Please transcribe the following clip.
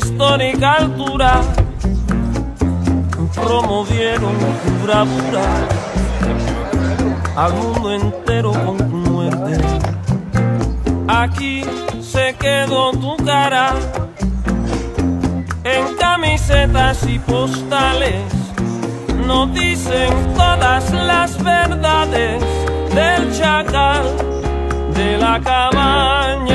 histórica altura. Promovieron tu bravura al mundo entero con tu muerte. Aquí se quedó tu cara en camisetas y postales. Nos dicen todas las verdades del chacal de la cabaña.